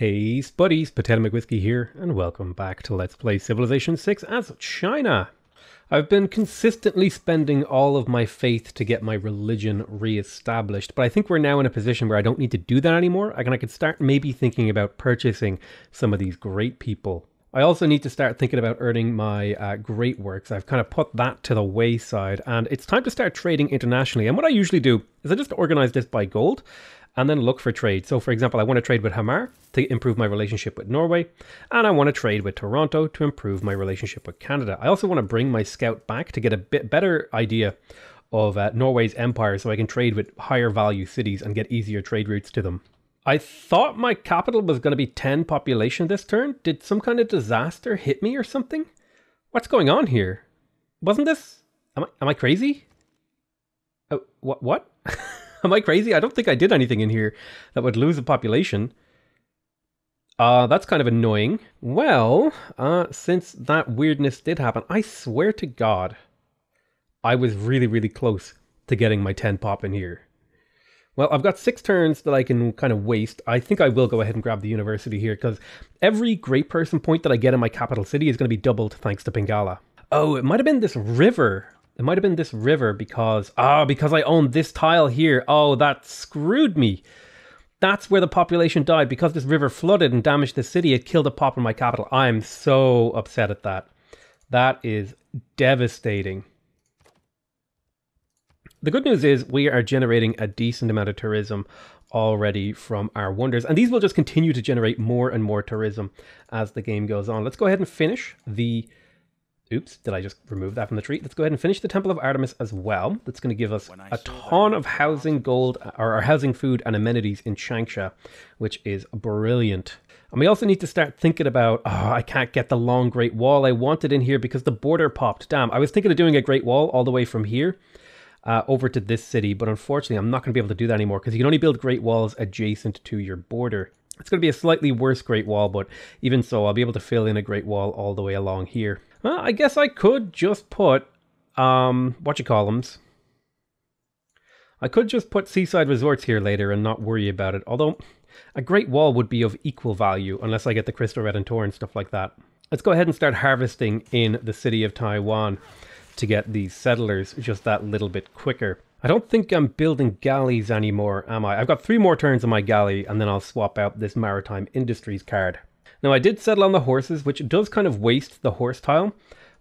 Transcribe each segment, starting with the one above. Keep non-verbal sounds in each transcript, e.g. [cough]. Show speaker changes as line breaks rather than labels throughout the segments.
Hey Spuddies, Potato McWhiskey here, and welcome back to Let's Play Civilization 6 as China. I've been consistently spending all of my faith to get my religion re-established, but I think we're now in a position where I don't need to do that anymore, and I can start maybe thinking about purchasing some of these great people. I also need to start thinking about earning my uh, great works. I've kind of put that to the wayside, and it's time to start trading internationally. And what I usually do is I just organize this by gold, and then look for trade. So, for example, I want to trade with Hamar to improve my relationship with Norway, and I want to trade with Toronto to improve my relationship with Canada. I also want to bring my scout back to get a bit better idea of uh, Norway's empire so I can trade with higher value cities and get easier trade routes to them. I thought my capital was going to be 10 population this turn. Did some kind of disaster hit me or something? What's going on here? Wasn't this... Am I, am I crazy? Oh, what? What? [laughs] [laughs] Am I crazy? I don't think I did anything in here that would lose a population. Uh, that's kind of annoying. Well, uh, since that weirdness did happen, I swear to God, I was really, really close to getting my 10 pop in here. Well, I've got six turns that I can kind of waste. I think I will go ahead and grab the university here because every great person point that I get in my capital city is going to be doubled thanks to Pingala. Oh, it might have been this river it might have been this river because, ah, oh, because I own this tile here. Oh, that screwed me. That's where the population died. Because this river flooded and damaged the city, it killed a pop in my capital. I'm so upset at that. That is devastating. The good news is we are generating a decent amount of tourism already from our wonders. And these will just continue to generate more and more tourism as the game goes on. Let's go ahead and finish the Oops, did I just remove that from the tree? Let's go ahead and finish the Temple of Artemis as well. That's going to give us a ton of housing gold, or, housing food and amenities in Changsha, which is brilliant. And we also need to start thinking about, oh, I can't get the long Great Wall I wanted in here because the border popped. Damn, I was thinking of doing a Great Wall all the way from here uh, over to this city, but unfortunately I'm not going to be able to do that anymore because you can only build Great Walls adjacent to your border. It's going to be a slightly worse Great Wall, but even so, I'll be able to fill in a Great Wall all the way along here. Well, I guess I could just put, um, what you call them. I could just put seaside resorts here later and not worry about it, although a Great Wall would be of equal value unless I get the Cristo Redentor and stuff like that. Let's go ahead and start harvesting in the city of Taiwan to get these settlers just that little bit quicker. I don't think I'm building galleys anymore, am I? I've got three more turns on my galley and then I'll swap out this Maritime Industries card. Now I did settle on the horses, which does kind of waste the horse tile,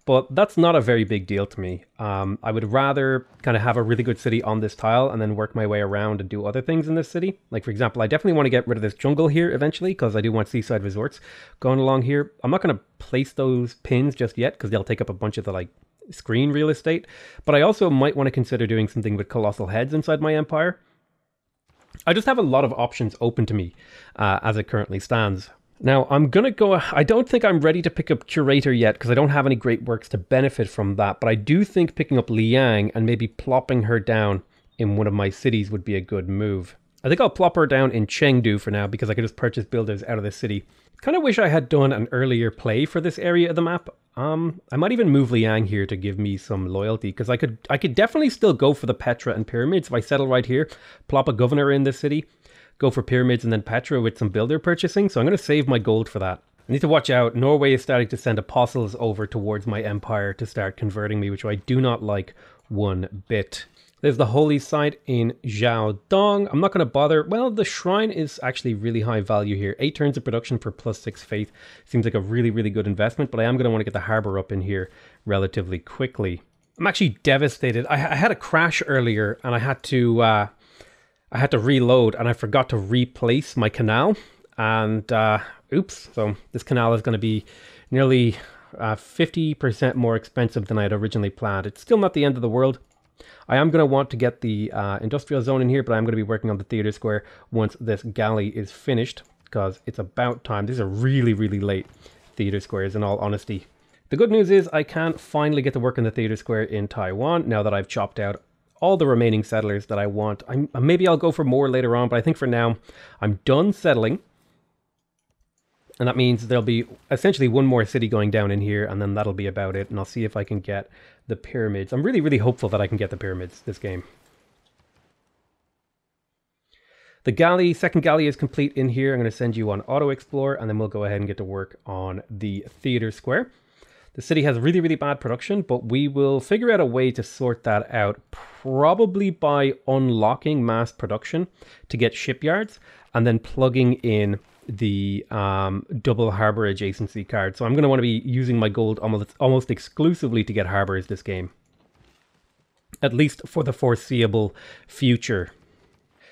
but that's not a very big deal to me. Um, I would rather kind of have a really good city on this tile and then work my way around and do other things in this city. Like for example, I definitely want to get rid of this jungle here eventually because I do want seaside resorts going along here. I'm not going to place those pins just yet because they'll take up a bunch of the like screen real estate, but I also might want to consider doing something with colossal heads inside my empire. I just have a lot of options open to me uh, as it currently stands. Now, I'm going to go... I don't think I'm ready to pick up Curator yet because I don't have any great works to benefit from that, but I do think picking up Liang and maybe plopping her down in one of my cities would be a good move. I think I'll plop her down in Chengdu for now because I can just purchase builders out of the city. Kind of wish I had done an earlier play for this area of the map. Um, I might even move Liang here to give me some loyalty because I could I could definitely still go for the Petra and pyramids if I settle right here, plop a governor in this city, go for pyramids and then Petra with some builder purchasing. So I'm going to save my gold for that. I need to watch out. Norway is starting to send apostles over towards my empire to start converting me, which I do not like one bit. There's the holy site in Jiaodong. I'm not going to bother. Well, the shrine is actually really high value here. Eight turns of production for plus six faith. Seems like a really, really good investment, but I am going to want to get the harbor up in here relatively quickly. I'm actually devastated. I, I had a crash earlier and I had to uh, I had to reload and I forgot to replace my canal. And uh, oops, so this canal is going to be nearly 50% uh, more expensive than I had originally planned. It's still not the end of the world. I am going to want to get the uh, industrial zone in here, but I'm going to be working on the theater square once this galley is finished because it's about time. These are really, really late theater squares in all honesty. The good news is I can finally get to work on the theater square in Taiwan now that I've chopped out all the remaining settlers that I want. I'm, uh, maybe I'll go for more later on, but I think for now I'm done settling. And that means there'll be essentially one more city going down in here, and then that'll be about it. And I'll see if I can get the pyramids. I'm really, really hopeful that I can get the pyramids this game. The galley, second galley is complete in here. I'm going to send you on Auto Explore, and then we'll go ahead and get to work on the theater square. The city has really, really bad production, but we will figure out a way to sort that out, probably by unlocking mass production to get shipyards, and then plugging in the um, double harbor adjacency card. So I'm going to want to be using my gold almost, almost exclusively to get harbors this game. At least for the foreseeable future.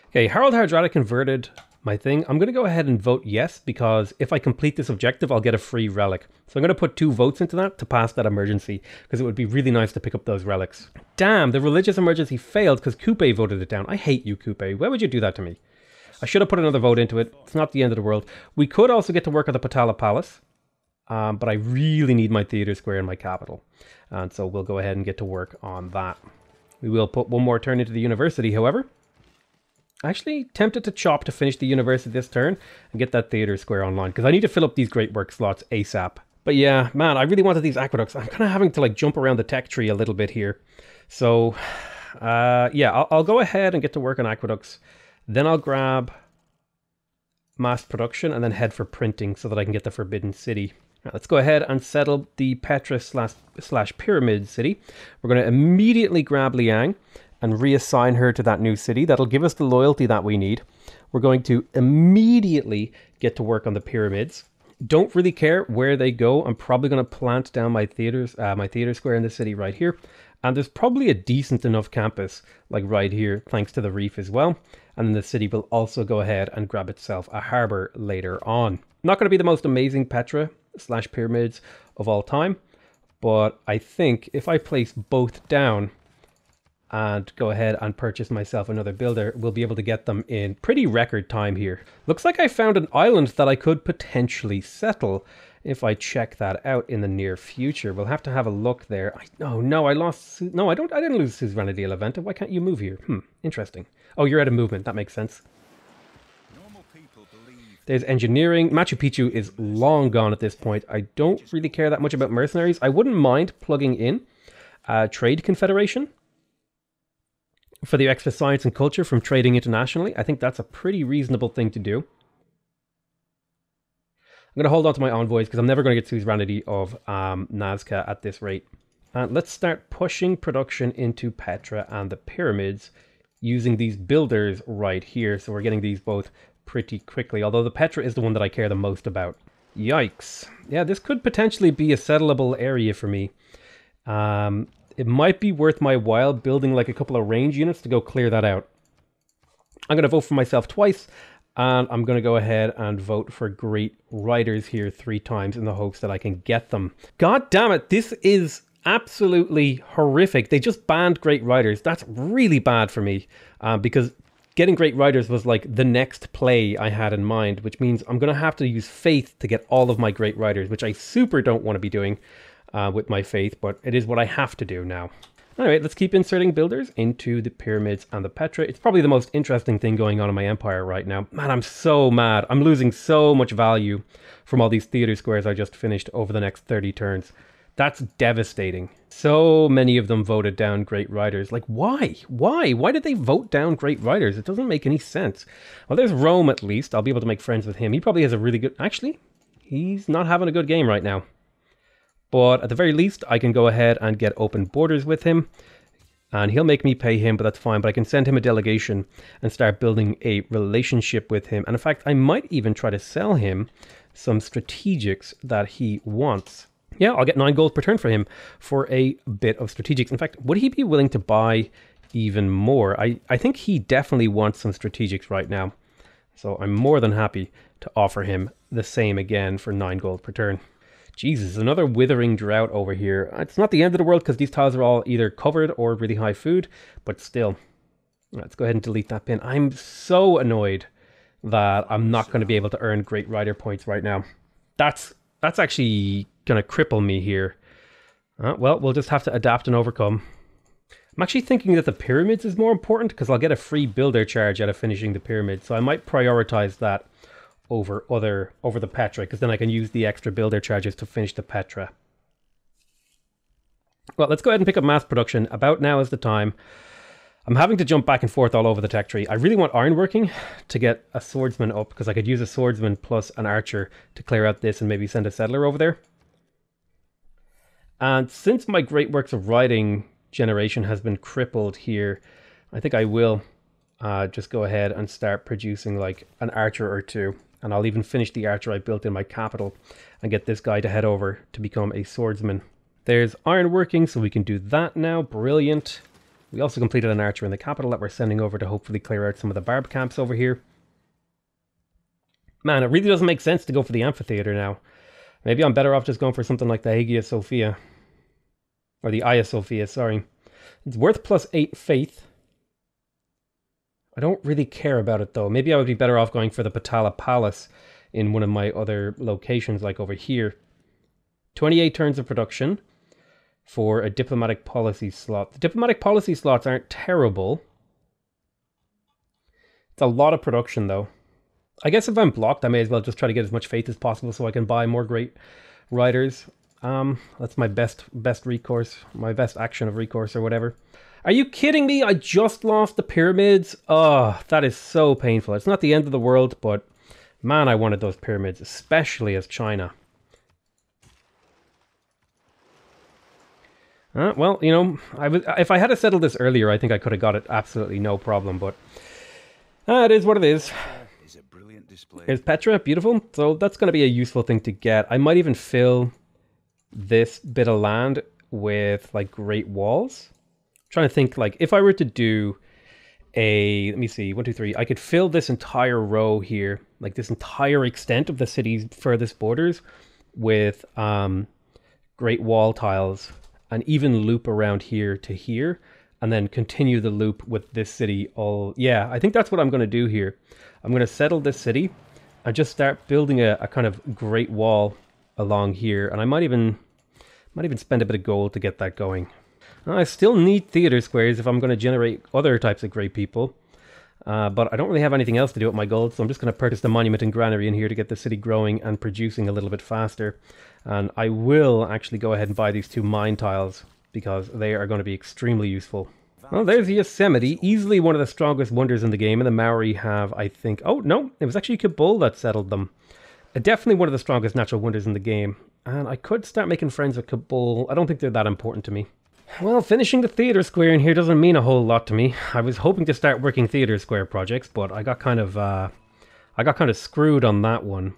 Okay, Harald Hardrada converted my thing. I'm going to go ahead and vote yes, because if I complete this objective, I'll get a free relic. So I'm going to put two votes into that to pass that emergency, because it would be really nice to pick up those relics. Damn, the religious emergency failed because Kupe voted it down. I hate you, Kupe. Why would you do that to me? I should have put another vote into it. It's not the end of the world. We could also get to work at the Potala Palace, um, but I really need my theater square in my capital. And so we'll go ahead and get to work on that. We will put one more turn into the university, however. Actually, tempted to chop to finish the university this turn and get that theater square online because I need to fill up these great work slots ASAP. But yeah, man, I really wanted these aqueducts. I'm kind of having to like jump around the tech tree a little bit here. So, uh, yeah, I'll, I'll go ahead and get to work on aqueducts. Then I'll grab mass production and then head for printing so that I can get the Forbidden City. Let's go ahead and settle the Petra slash, slash Pyramid City. We're going to immediately grab Liang and reassign her to that new city. That'll give us the loyalty that we need. We're going to immediately get to work on the pyramids. Don't really care where they go. I'm probably going to plant down my theaters, uh, my theater square in the city right here. And there's probably a decent enough campus like right here, thanks to the reef as well. And then the city will also go ahead and grab itself a harbor later on. Not going to be the most amazing Petra slash pyramids of all time, but I think if I place both down, and go ahead and purchase myself another builder, we'll be able to get them in pretty record time here. Looks like I found an island that I could potentially settle if I check that out in the near future. We'll have to have a look there. I, oh no, I lost, no, I don't, I didn't lose Suzerainty La Venta. Why can't you move here? Hmm, interesting. Oh, you're out of movement. That makes sense. There's engineering. Machu Picchu is long gone at this point. I don't really care that much about mercenaries. I wouldn't mind plugging in a trade confederation for the extra science and culture from trading internationally. I think that's a pretty reasonable thing to do. I'm going to hold on to my envoys because I'm never going to get to the suzerainty of um, Nazca at this rate. And let's start pushing production into Petra and the pyramids using these builders right here. So we're getting these both pretty quickly, although the Petra is the one that I care the most about. Yikes. Yeah, this could potentially be a settleable area for me. Um, it might be worth my while building like a couple of range units to go clear that out. I'm going to vote for myself twice, and I'm going to go ahead and vote for great writers here three times in the hopes that I can get them. God damn it, this is absolutely horrific. They just banned great writers. That's really bad for me uh, because getting great writers was like the next play I had in mind, which means I'm going to have to use faith to get all of my great writers, which I super don't want to be doing uh, with my faith, but it is what I have to do now. Alright, let's keep inserting builders into the pyramids and the Petra. It's probably the most interesting thing going on in my empire right now. Man, I'm so mad. I'm losing so much value from all these theater squares I just finished over the next 30 turns. That's devastating. So many of them voted down great writers. Like, why? Why? Why did they vote down great writers? It doesn't make any sense. Well, there's Rome at least. I'll be able to make friends with him. He probably has a really good... Actually, he's not having a good game right now. But at the very least, I can go ahead and get open borders with him. And he'll make me pay him, but that's fine. But I can send him a delegation and start building a relationship with him. And in fact, I might even try to sell him some strategics that he wants. Yeah, I'll get nine gold per turn for him for a bit of strategics. In fact, would he be willing to buy even more? I, I think he definitely wants some strategics right now. So I'm more than happy to offer him the same again for nine gold per turn. Jesus, another withering drought over here. It's not the end of the world because these tiles are all either covered or really high food, but still. Let's go ahead and delete that pin. I'm so annoyed that I'm not going to be able to earn great writer points right now. That's that's actually going to cripple me here. Uh, well, we'll just have to adapt and overcome. I'm actually thinking that the pyramids is more important because I'll get a free builder charge out of finishing the pyramid, so I might prioritize that over other over the Petra because then I can use the extra builder charges to finish the Petra. Well, let's go ahead and pick up mass production. About now is the time. I'm having to jump back and forth all over the tech tree. I really want ironworking to get a swordsman up because I could use a swordsman plus an archer to clear out this and maybe send a settler over there. And since my great works of writing generation has been crippled here, I think I will uh, just go ahead and start producing like an archer or two. And I'll even finish the archer I built in my capital and get this guy to head over to become a swordsman. There's ironworking, so we can do that now. Brilliant. We also completed an archer in the capital that we're sending over to hopefully clear out some of the barb camps over here. Man, it really doesn't make sense to go for the amphitheater now. Maybe I'm better off just going for something like the Hagia Sophia. Or the Hagia Sophia, sorry. It's worth plus 8 faith. I don't really care about it though. Maybe I would be better off going for the Potala Palace in one of my other locations like over here. 28 turns of production for a diplomatic policy slot. The diplomatic policy slots aren't terrible. It's a lot of production though. I guess if I'm blocked, I may as well just try to get as much faith as possible so I can buy more great writers. Um, that's my best best recourse, my best action of recourse or whatever. Are you kidding me? I just lost the pyramids. Oh, that is so painful. It's not the end of the world, but man, I wanted those pyramids, especially as China. Uh, well, you know, I was if I had settled this earlier, I think I could have got it absolutely no problem. But uh, it is what it is. Is a brilliant display. Is Petra beautiful? So that's going to be a useful thing to get. I might even fill this bit of land with like great walls. Trying to think like if I were to do a let me see one two three I could fill this entire row here like this entire extent of the city's furthest borders with um, great wall tiles and even loop around here to here and then continue the loop with this city all yeah i think that's what i'm going to do here. I'm going to settle this city and just start building a, a, kind of great wall along here and i might even might even spend a bit of gold to get that going i still need theater squares if i'm going to generate other types of great people uh, but I don't really have anything else to do with my gold, so I'm just going to purchase the monument and granary in here to get the city growing and producing a little bit faster. And I will actually go ahead and buy these two mine tiles because they are going to be extremely useful. Well, there's Yosemite, easily one of the strongest wonders in the game, and the Maori have, I think... Oh, no, it was actually Kabul that settled them. Definitely one of the strongest natural wonders in the game. And I could start making friends with Kabul. I don't think they're that important to me. Well, finishing the theatre square in here doesn't mean a whole lot to me. I was hoping to start working theatre square projects, but I got kind of, uh, I got kind of screwed on that one.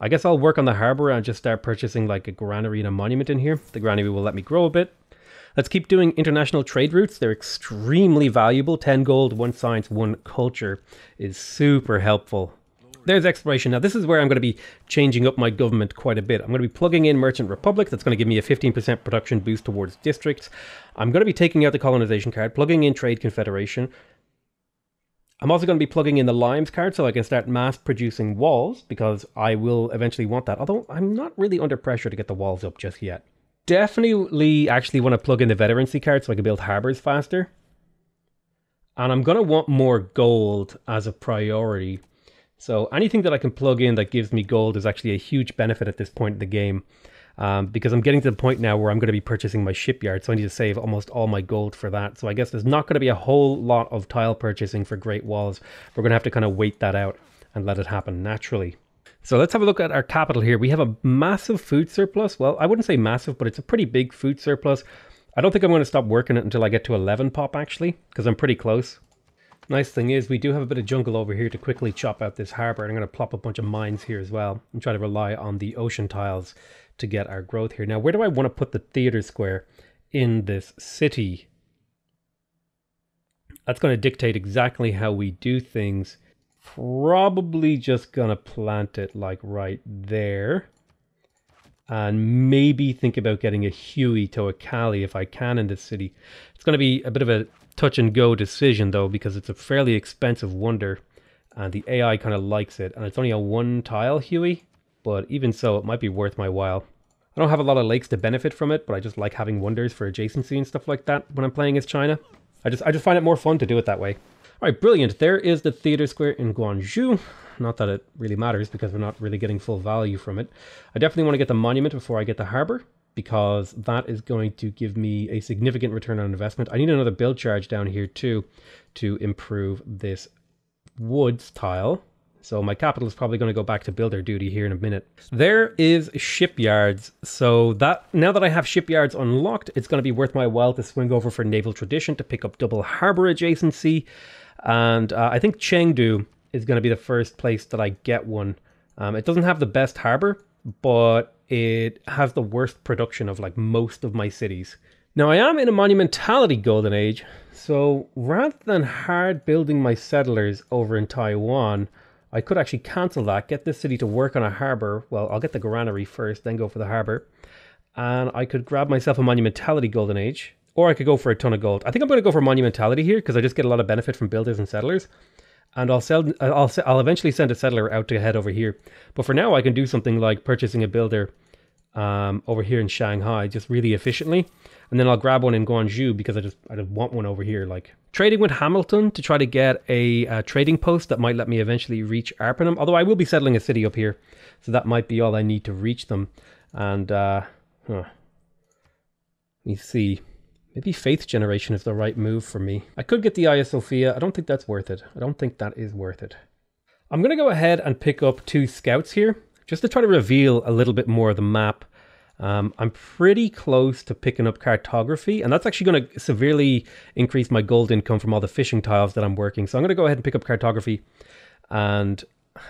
I guess I'll work on the harbour and just start purchasing like a granary and a monument in here. The granary will let me grow a bit. Let's keep doing international trade routes. They're extremely valuable. 10 gold, 1 science, 1 culture is super helpful. There's exploration. Now, this is where I'm going to be changing up my government quite a bit. I'm going to be plugging in Merchant Republic. That's going to give me a 15% production boost towards districts. I'm going to be taking out the colonization card, plugging in Trade Confederation, I'm also going to be plugging in the limes card so I can start mass producing walls because I will eventually want that. Although I'm not really under pressure to get the walls up just yet. Definitely actually want to plug in the veterancy card so I can build harbors faster. And I'm going to want more gold as a priority. So anything that I can plug in that gives me gold is actually a huge benefit at this point in the game um, because I'm getting to the point now where I'm going to be purchasing my shipyard, so I need to save almost all my gold for that. So I guess there's not going to be a whole lot of tile purchasing for Great Walls. We're going to have to kind of wait that out and let it happen naturally. So let's have a look at our capital here. We have a massive food surplus. Well, I wouldn't say massive, but it's a pretty big food surplus. I don't think I'm going to stop working it until I get to 11 pop actually, because I'm pretty close. Nice thing is we do have a bit of jungle over here to quickly chop out this harbor. I'm going to plop a bunch of mines here as well and try to rely on the ocean tiles to get our growth here. Now, where do I want to put the theater square in this city? That's going to dictate exactly how we do things. Probably just going to plant it like right there. And maybe think about getting a Huey Teocalli if I can in this city. It's going to be a bit of a touch and go decision though because it's a fairly expensive wonder and the AI kind of likes it and it's only a one tile Huey but even so, it might be worth my while. I don't have a lot of lakes to benefit from it, but I just like having wonders for adjacency and stuff like that when I'm playing as China. I just I just find it more fun to do it that way. All right, brilliant. There is the theater square in Guangzhou. Not that it really matters because we're not really getting full value from it. I definitely want to get the monument before I get the harbor. Because that is going to give me a significant return on investment. I need another build charge down here too to improve this woods tile. So my capital is probably going to go back to builder duty here in a minute. There is shipyards. So that now that I have shipyards unlocked, it's going to be worth my while to swing over for naval tradition to pick up double harbor adjacency. And uh, I think Chengdu is going to be the first place that I get one. Um, it doesn't have the best harbor, but it has the worst production of like most of my cities. Now I am in a monumentality golden age, so rather than hard building my settlers over in Taiwan, I could actually cancel that, get this city to work on a harbor. Well, I'll get the granary first, then go for the harbor. And I could grab myself a monumentality golden age, or I could go for a ton of gold. I think I'm going to go for monumentality here because I just get a lot of benefit from builders and settlers and I'll sell. I'll I'll eventually send a settler out to head over here. But for now, I can do something like purchasing a builder um, over here in Shanghai just really efficiently, and then I'll grab one in Guangzhou because I just I just want one over here. Like trading with Hamilton to try to get a, a trading post that might let me eventually reach Arpinum. Although I will be settling a city up here, so that might be all I need to reach them. And uh, huh. let me see. Maybe Faith Generation is the right move for me. I could get the Hagia Sophia. I don't think that's worth it. I don't think that is worth it. I'm going to go ahead and pick up two scouts here, just to try to reveal a little bit more of the map. Um, I'm pretty close to picking up cartography, and that's actually going to severely increase my gold income from all the fishing tiles that I'm working. So I'm going to go ahead and pick up cartography and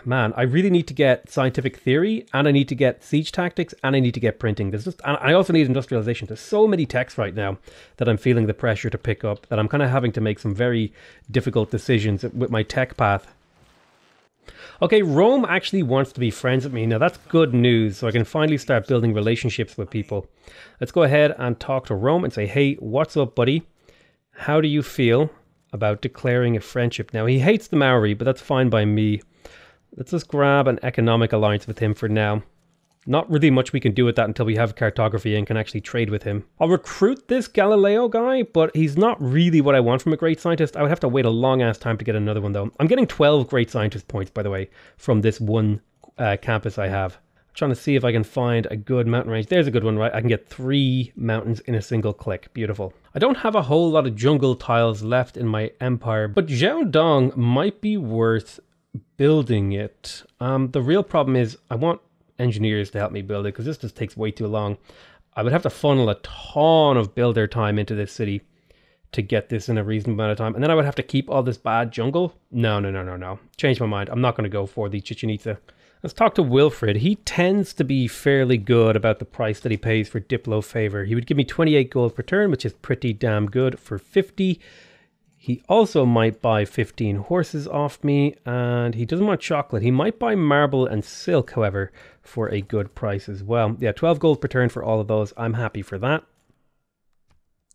man, I really need to get scientific theory and I need to get siege tactics and I need to get printing. There's just, and I also need industrialization. There's so many techs right now that I'm feeling the pressure to pick up that I'm kind of having to make some very difficult decisions with my tech path. Okay, Rome actually wants to be friends with me. Now that's good news. So I can finally start building relationships with people. Let's go ahead and talk to Rome and say, hey, what's up, buddy? How do you feel about declaring a friendship? Now he hates the Maori, but that's fine by me. Let's just grab an economic alliance with him for now. Not really much we can do with that until we have cartography and can actually trade with him. I'll recruit this Galileo guy, but he's not really what I want from a great scientist. I would have to wait a long ass time to get another one though. I'm getting 12 great scientist points, by the way, from this one uh, campus I have. I'm trying to see if I can find a good mountain range. There's a good one, right? I can get three mountains in a single click. Beautiful. I don't have a whole lot of jungle tiles left in my empire, but Jiaodong might be worth building it. Um, the real problem is I want engineers to help me build it because this just takes way too long. I would have to funnel a ton of builder time into this city to get this in a reasonable amount of time. And then I would have to keep all this bad jungle. No, no, no, no, no. Change my mind. I'm not going to go for the Chichen Itza. Let's talk to Wilfrid. He tends to be fairly good about the price that he pays for Diplo favor. He would give me 28 gold per turn, which is pretty damn good for 50. He also might buy 15 horses off me, and he doesn't want chocolate. He might buy marble and silk, however, for a good price as well. Yeah, 12 gold per turn for all of those. I'm happy for that.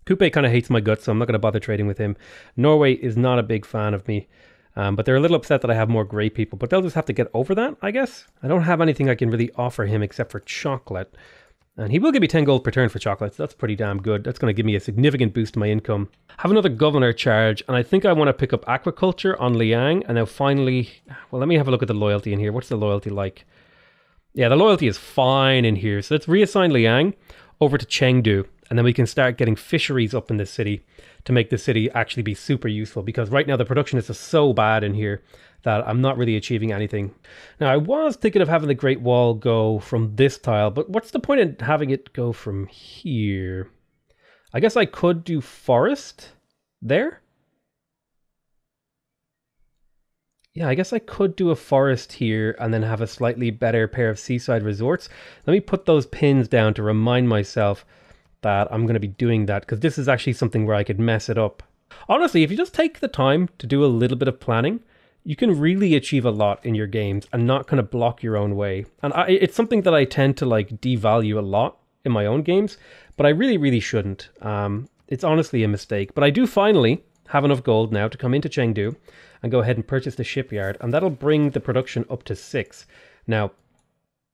Kupe kind of hates my guts, so I'm not going to bother trading with him. Norway is not a big fan of me, um, but they're a little upset that I have more great people, but they'll just have to get over that, I guess. I don't have anything I can really offer him except for chocolate. And he will give me 10 gold per turn for chocolates. That's pretty damn good. That's going to give me a significant boost to my income. Have another governor charge, and I think I want to pick up aquaculture on Liang. And now finally, well, let me have a look at the loyalty in here. What's the loyalty like? Yeah, the loyalty is fine in here. So let's reassign Liang over to Chengdu, and then we can start getting fisheries up in the city to make the city actually be super useful. Because right now the production is so bad in here that I'm not really achieving anything. Now, I was thinking of having the Great Wall go from this tile, but what's the point in having it go from here? I guess I could do forest there. Yeah, I guess I could do a forest here and then have a slightly better pair of seaside resorts. Let me put those pins down to remind myself that I'm going to be doing that because this is actually something where I could mess it up. Honestly, if you just take the time to do a little bit of planning, you can really achieve a lot in your games and not kind of block your own way. And I, it's something that I tend to like devalue a lot in my own games, but I really, really shouldn't. Um, it's honestly a mistake. But I do finally have enough gold now to come into Chengdu and go ahead and purchase the shipyard, and that'll bring the production up to six. Now,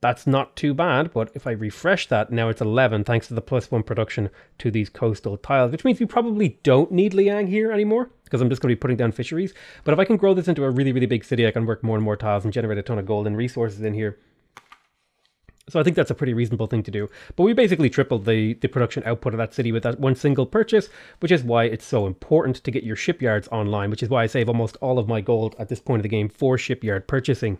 that's not too bad, but if I refresh that, now it's 11 thanks to the plus one production to these coastal tiles, which means we probably don't need Liang here anymore because I'm just going to be putting down fisheries. But if I can grow this into a really, really big city, I can work more and more tiles and generate a ton of gold and resources in here. So I think that's a pretty reasonable thing to do. But we basically tripled the, the production output of that city with that one single purchase, which is why it's so important to get your shipyards online, which is why I save almost all of my gold at this point of the game for shipyard purchasing.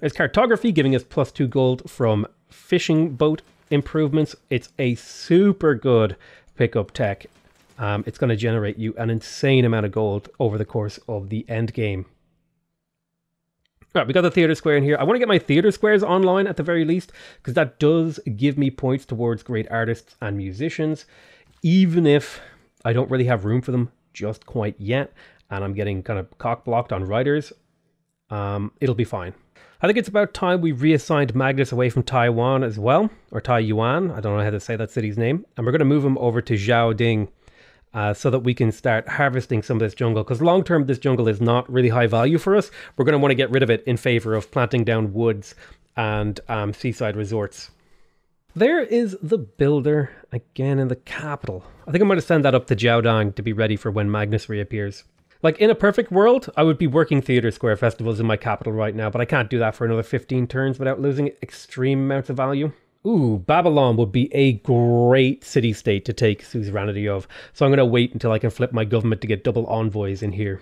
There's cartography giving us plus two gold from fishing boat improvements. It's a super good pickup tech. Um, it's going to generate you an insane amount of gold over the course of the end game. All right, we got the theater square in here. I want to get my theater squares online at the very least, because that does give me points towards great artists and musicians, even if I don't really have room for them just quite yet, and I'm getting kind of cock blocked on writers. Um, it'll be fine. I think it's about time we reassigned Magnus away from Taiwan as well, or Taiyuan. I don't know how to say that city's name. And we're going to move him over to Zhaoding uh, so that we can start harvesting some of this jungle. Because long term, this jungle is not really high value for us. We're going to want to get rid of it in favor of planting down woods and um, seaside resorts. There is the builder again in the capital. I think I'm going to send that up to Jiaodong to be ready for when Magnus reappears. Like in a perfect world, I would be working theater square festivals in my capital right now, but I can't do that for another 15 turns without losing extreme amounts of value. Ooh, Babylon would be a great city state to take suzerainty of. So I'm going to wait until I can flip my government to get double envoys in here.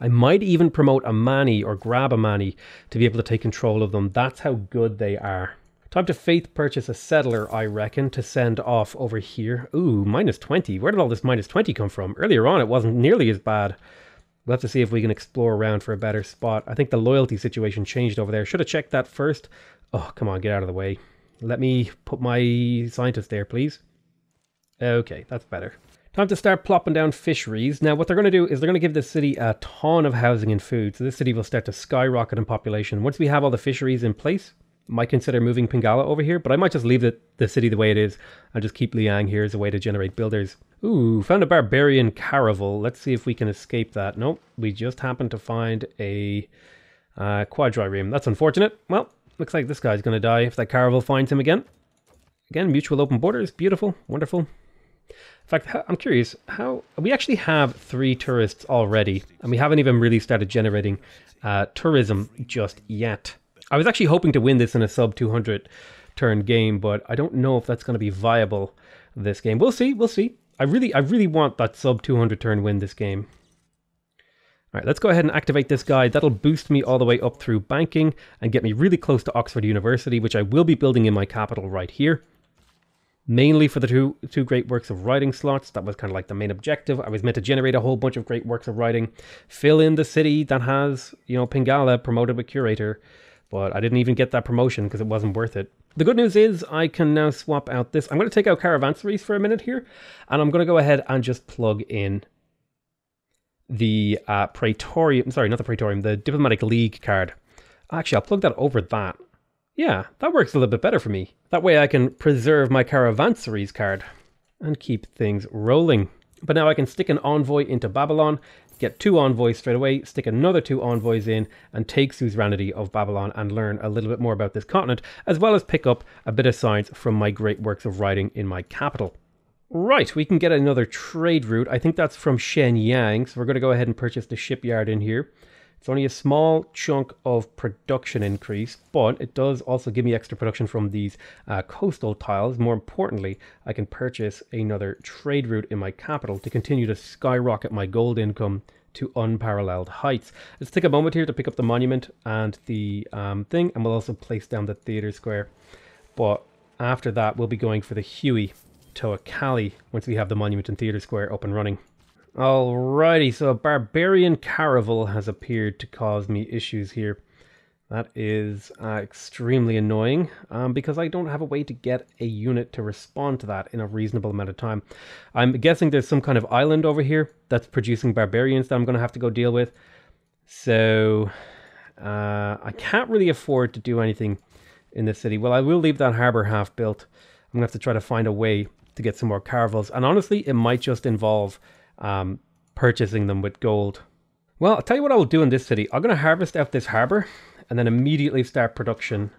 I might even promote Amani or grab Amani to be able to take control of them. That's how good they are. Time to faith purchase a settler, I reckon, to send off over here. Ooh, minus 20. Where did all this minus 20 come from? Earlier on, it wasn't nearly as bad. We'll have to see if we can explore around for a better spot. I think the loyalty situation changed over there. Should have checked that first. Oh, come on, get out of the way. Let me put my scientist there, please. Okay, that's better. Time to start plopping down fisheries. Now, what they're going to do is they're going to give this city a ton of housing and food. So this city will start to skyrocket in population. Once we have all the fisheries in place, might consider moving Pingala over here, but I might just leave the, the city the way it is and just keep Liang here as a way to generate builders. Ooh, found a barbarian caravel. Let's see if we can escape that. Nope, we just happened to find a uh, quadrireme. That's unfortunate. Well, Looks like this guy's going to die if that caravel finds him again. Again, mutual open borders. Beautiful. Wonderful. In fact, I'm curious, how we actually have three tourists already, and we haven't even really started generating uh, tourism just yet. I was actually hoping to win this in a sub 200 turn game, but I don't know if that's going to be viable this game. We'll see. We'll see. I really, I really want that sub 200 turn win this game. All right, let's go ahead and activate this guy. That'll boost me all the way up through banking and get me really close to Oxford University, which I will be building in my capital right here. Mainly for the two, two great works of writing slots. That was kind of like the main objective. I was meant to generate a whole bunch of great works of writing. Fill in the city that has, you know, Pingala promoted with Curator. But I didn't even get that promotion because it wasn't worth it. The good news is I can now swap out this. I'm going to take out Caravansaries for a minute here. And I'm going to go ahead and just plug in the uh, Praetorium, sorry, not the Praetorium, the Diplomatic League card. Actually, I'll plug that over that. Yeah, that works a little bit better for me. That way I can preserve my Caravansaries card and keep things rolling. But now I can stick an envoy into Babylon, get two envoys straight away, stick another two envoys in, and take suzerainty of Babylon and learn a little bit more about this continent, as well as pick up a bit of science from my great works of writing in my capital. Right, we can get another trade route. I think that's from Shenyang. So we're going to go ahead and purchase the shipyard in here. It's only a small chunk of production increase, but it does also give me extra production from these uh, coastal tiles. More importantly, I can purchase another trade route in my capital to continue to skyrocket my gold income to unparalleled heights. Let's take a moment here to pick up the monument and the um, thing, and we'll also place down the theater square. But after that, we'll be going for the Huey Toa once we have the Monument and Theatre Square up and running. Alrighty, so a Barbarian Caravel has appeared to cause me issues here. That is uh, extremely annoying um, because I don't have a way to get a unit to respond to that in a reasonable amount of time. I'm guessing there's some kind of island over here that's producing barbarians that I'm going to have to go deal with. So uh, I can't really afford to do anything in this city. Well, I will leave that harbor half built. I'm going to have to try to find a way to get some more caravels. And honestly, it might just involve um, purchasing them with gold. Well, I'll tell you what I will do in this city. I'm going to harvest out this harbor and then immediately start production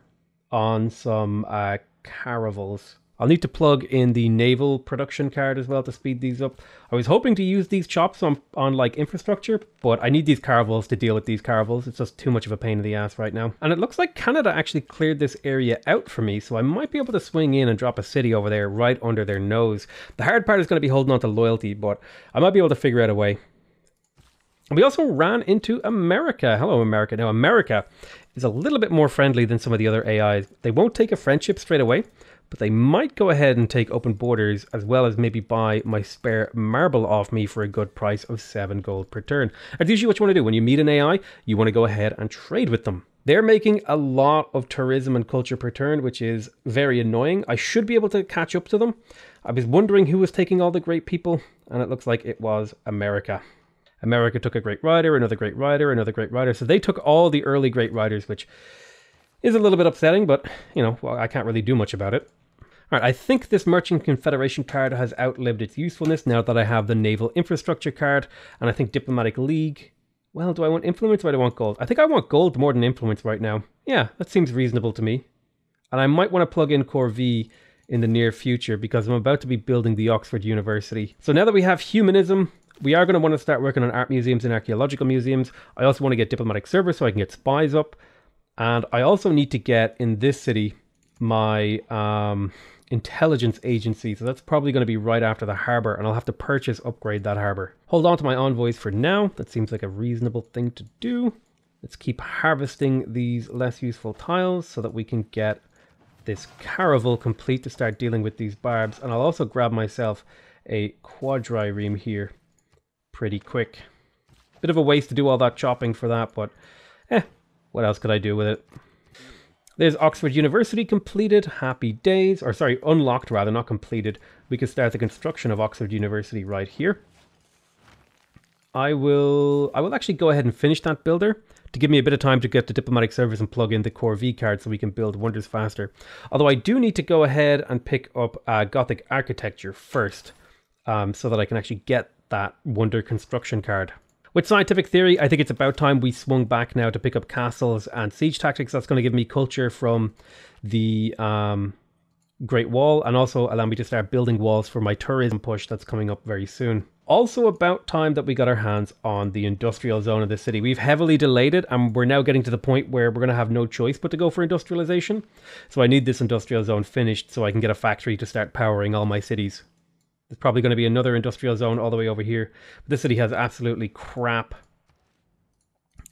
on some uh, caravels. I'll need to plug in the naval production card as well to speed these up. I was hoping to use these chops on, on like infrastructure, but I need these caravels to deal with these caravels. It's just too much of a pain in the ass right now. And it looks like Canada actually cleared this area out for me, so I might be able to swing in and drop a city over there right under their nose. The hard part is going to be holding on to loyalty, but I might be able to figure out a way. We also ran into America. Hello, America. Now, America is a little bit more friendly than some of the other AIs. They won't take a friendship straight away, but they might go ahead and take open borders as well as maybe buy my spare marble off me for a good price of 7 gold per turn. That's usually what you want to do. When you meet an AI, you want to go ahead and trade with them. They're making a lot of tourism and culture per turn, which is very annoying. I should be able to catch up to them. I was wondering who was taking all the great people, and it looks like it was America. America took a great writer, another great writer, another great writer. So they took all the early great writers, which is a little bit upsetting, but you know, well, I can't really do much about it. All right, I think this Merchant Confederation card has outlived its usefulness now that I have the Naval Infrastructure card, and I think Diplomatic League. Well, do I want influence or do I want gold? I think I want gold more than influence right now. Yeah, that seems reasonable to me. And I might want to plug in Corvée in the near future because I'm about to be building the Oxford University. So now that we have humanism, we are going to want to start working on art museums and archaeological museums. I also want to get diplomatic service so I can get spies up. And I also need to get in this city my um, intelligence agency. So that's probably going to be right after the harbor, and I'll have to purchase upgrade that harbor. Hold on to my envoys for now. That seems like a reasonable thing to do. Let's keep harvesting these less useful tiles so that we can get this caravel complete to start dealing with these barbs. And I'll also grab myself a quadrireme here pretty quick. Bit of a waste to do all that chopping for that, but eh, what else could I do with it? There's Oxford University completed, happy days, or sorry, unlocked rather, not completed. We can start the construction of Oxford University right here. I will I will actually go ahead and finish that builder to give me a bit of time to get the diplomatic service and plug in the Corvée card so we can build wonders faster. Although I do need to go ahead and pick up uh, Gothic architecture first um, so that I can actually get that wonder construction card. With scientific theory, I think it's about time we swung back now to pick up castles and siege tactics. That's going to give me culture from the um, Great Wall and also allow me to start building walls for my tourism push that's coming up very soon. Also about time that we got our hands on the industrial zone of the city. We've heavily delayed it and we're now getting to the point where we're going to have no choice but to go for industrialization. So I need this industrial zone finished so I can get a factory to start powering all my cities. There's probably going to be another industrial zone all the way over here. But this city has absolutely crap,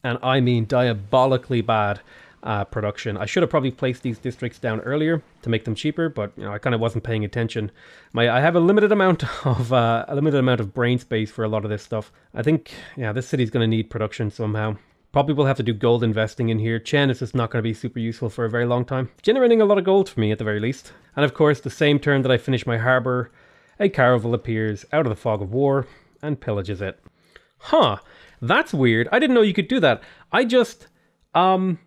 and I mean diabolically bad uh, production. I should have probably placed these districts down earlier to make them cheaper, but you know I kind of wasn't paying attention. My I have a limited amount [laughs] of uh, a limited amount of brain space for a lot of this stuff. I think yeah, this city's going to need production somehow. Probably will have to do gold investing in here. Chen is just not going to be super useful for a very long time. Generating a lot of gold for me at the very least. And of course, the same turn that I finish my harbor, a caravel appears out of the fog of war and pillages it. Huh, that's weird. I didn't know you could do that. I just, um,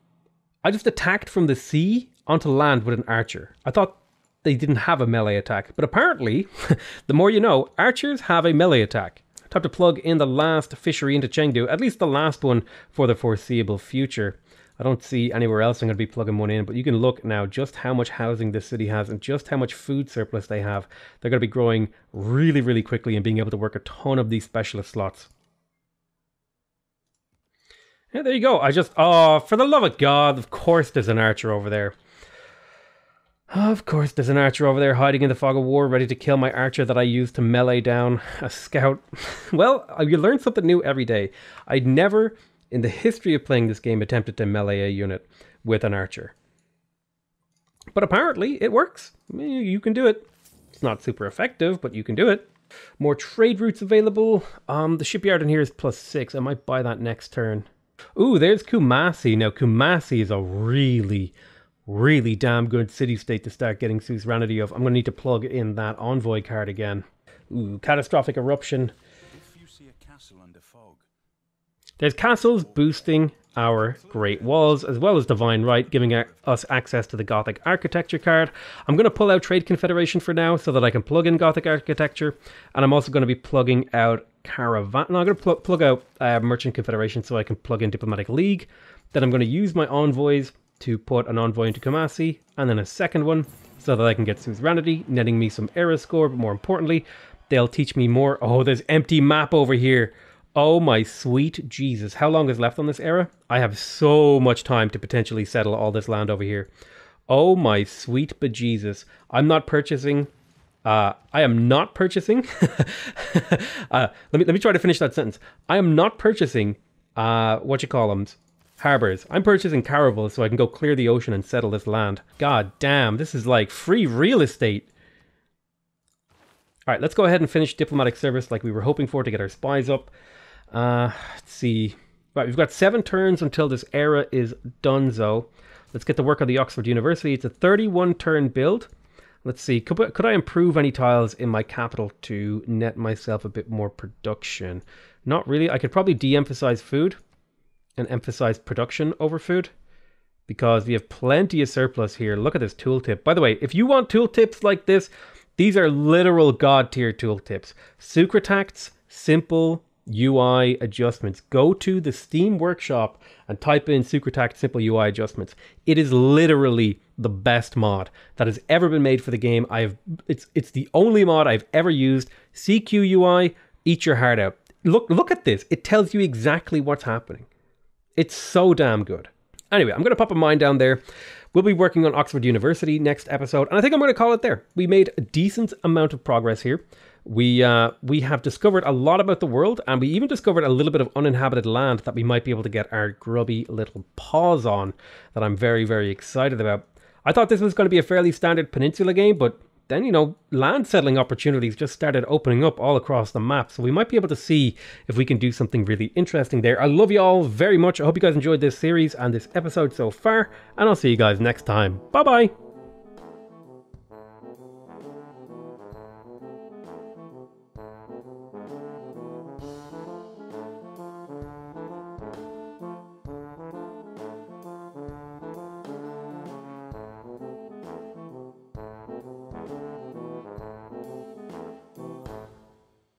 I just attacked from the sea onto land with an archer. I thought they didn't have a melee attack, but apparently, [laughs] the more you know, archers have a melee attack. Time to plug in the last fishery into Chengdu, at least the last one for the foreseeable future. I don't see anywhere else I'm going to be plugging one in, but you can look now just how much housing this city has and just how much food surplus they have. They're going to be growing really, really quickly and being able to work a ton of these specialist slots. Yeah, there you go. I just, oh, for the love of God, of course there's an archer over there. Of course, there's an archer over there hiding in the fog of war, ready to kill my archer that I used to melee down a scout. [laughs] well, uh, you learn something new every day. I'd never in the history of playing this game attempted to melee a unit with an archer. But apparently it works. You can do it. It's not super effective, but you can do it. More trade routes available. Um, the shipyard in here is plus six. I might buy that next turn. Ooh, there's Kumasi. Now, Kumasi is a really, really damn good city-state to start getting suzerainty of. I'm going to need to plug in that envoy card again. Ooh, catastrophic eruption. There's castles boosting our Great Walls, as well as Divine Right, giving us access to the Gothic Architecture card. I'm going to pull out Trade Confederation for now, so that I can plug in Gothic Architecture, and I'm also going to be plugging out Caravan. No, I'm going to pl plug out uh, Merchant Confederation so I can plug in Diplomatic League. Then I'm going to use my envoys to put an envoy into Kumasi, and then a second one so that I can get suzerainty, netting me some era score, but more importantly, they'll teach me more. Oh, there's empty map over here. Oh my sweet Jesus. How long is left on this era? I have so much time to potentially settle all this land over here. Oh my sweet bejesus. I'm not purchasing. Uh, I am not purchasing. [laughs] uh, let me let me try to finish that sentence. I am not purchasing. Uh, what you call them? Harbors. I'm purchasing caravels so I can go clear the ocean and settle this land. God damn, this is like free real estate. All right, let's go ahead and finish diplomatic service like we were hoping for to get our spies up. Uh, let's see. Right, we've got seven turns until this era is done, so let's get to work on the Oxford University. It's a 31 turn build. Let's see, could, could I improve any tiles in my capital to net myself a bit more production? Not really. I could probably de-emphasize food and emphasize production over food because we have plenty of surplus here. Look at this tooltip. By the way, if you want tooltips like this, these are literal god tier tooltips. Sukritact's simple UI adjustments. Go to the Steam Workshop and type in Sukritact Simple UI Adjustments. It is literally the best mod that has ever been made for the game. I've it's it's the only mod I've ever used. CQ UI, eat your heart out. Look look at this. It tells you exactly what's happening. It's so damn good. Anyway, I'm going to pop a mine down there. We'll be working on Oxford University next episode, and I think I'm going to call it there. We made a decent amount of progress here. We uh, we have discovered a lot about the world, and we even discovered a little bit of uninhabited land that we might be able to get our grubby little paws on. That I'm very very excited about. I thought this was going to be a fairly standard peninsula game, but then you know land settling opportunities just started opening up all across the map so we might be able to see if we can do something really interesting there i love you all very much i hope you guys enjoyed this series and this episode so far and i'll see you guys next time bye bye